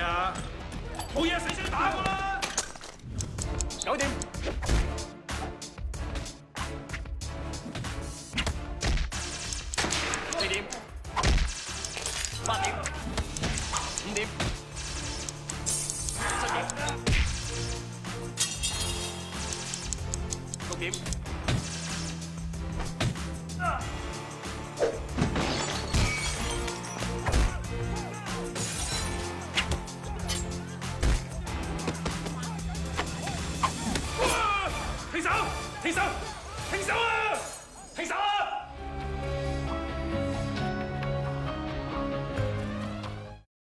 冇嘢，死死打我啦！九點，四點，八點，五點，七點，六點。停手！停手！停手啊！停手啊！